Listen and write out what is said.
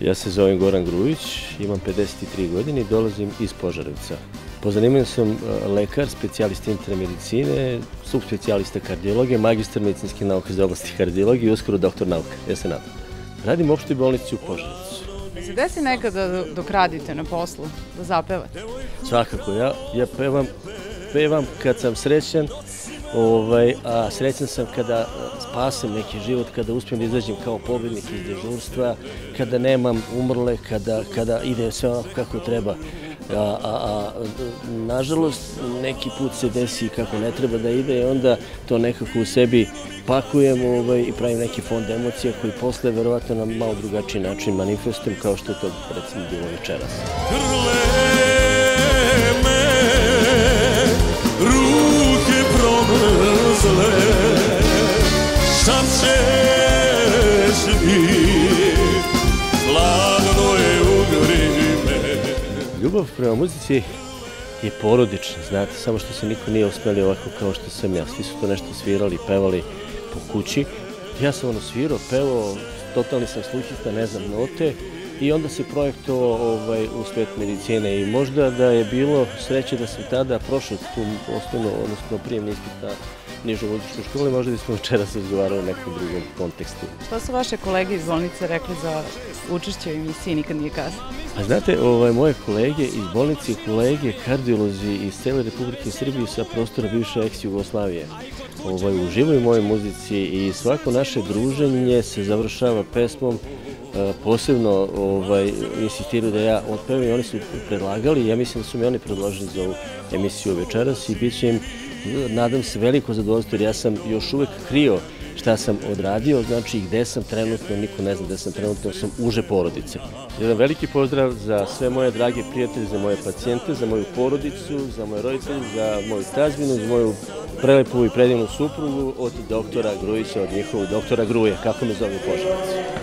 Ja se zovem Goran Grujić, imam 53 godine i dolazim iz Požarevca. Po zanimanju sam e, lekar, specijalista interne medicine, subspecijalista kardiologije, magistar medicinske nauke za oblasti kardiologije i uskoro doktor nauka. Ja se nadam. Radim u opštoj bolnici u Požarevcu. Se desi nekada dok radite na poslu da zapevate? Svakako, ja, ja pevam, pevam kad sam srećan, ovaj, a srećan sam kada spasem neki život, kada uspijem da izađem kao pobednik iz dežurstva, kada nemam umrle, kada, kada ide sve onako kako treba. A, a, a nažalost neki put se desi kako ne treba da ide i onda to nekako u sebi pakujem ovaj, i pravim neki fond emocija koji posle verovatno na malo drugačiji način manifestujem kao što je to recimo bilo večeras. Grle promrzle, sam hladno je ugrime. Ljubav prema muzici je porodična, znate, samo što se niko nije osmelio ovako kao što sam ja. Svi su to nešto svirali, pevali po kući. Ja sam ono svirao, pevao, totalni sam sluhista, ne znam note i onda se projektovao ovaj, u svet medicine i možda da je bilo sreće da sam tada prošao tu osnovno, odnosno prijemni ispit na nižu muzičku školu, možda bismo večeras razgovarali u nekom drugom kontekstu. Šta su vaše kolege iz bolnice rekli za učešće u emisiji Nikad nije kasno? A znate, ovaj, moje kolege iz bolnice, kolege kardiolozi iz cele Republike Srbije sa prostora bivše ex-Jugoslavije ovaj, uživaju u mojoj muzici i svako naše druženje se završava pesmom posebno ovaj, insistiraju da ja otpevam i oni su predlagali, ja mislim da su mi oni predložili za ovu emisiju večeras i bit će im, nadam se, veliko zadovoljstvo jer ja sam još uvek krio šta sam odradio, znači gde sam trenutno, niko ne zna gde sam trenutno, sam uže porodice. Jedan veliki pozdrav za sve moje drage prijatelje, za moje pacijente, za moju porodicu, za moje roditelje, za moju tazbinu, za moju prelepu i predivnu suprugu od doktora Grujića, od njihovog doktora Gruje, kako me zove u Požarevcu.